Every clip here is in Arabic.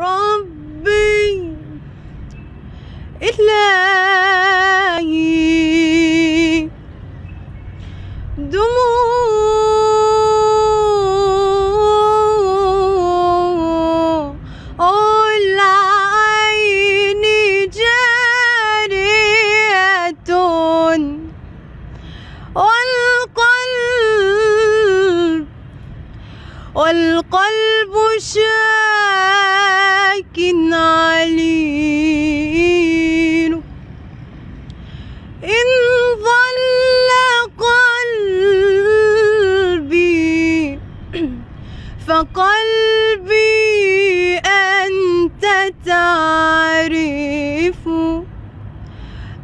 ربي إلهي. دموع العين جارية والقلب والقلب شاك عليل إن ظل قلبي فقلبي أنت تعرف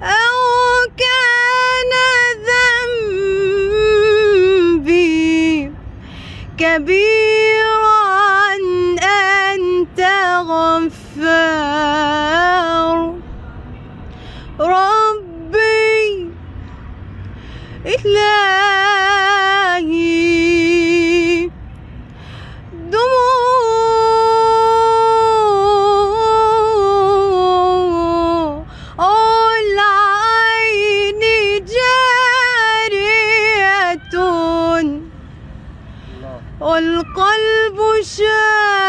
أو كان ذنبي كبيرا أنت غفار إلهي. دموع العين جارية. والقلب شارع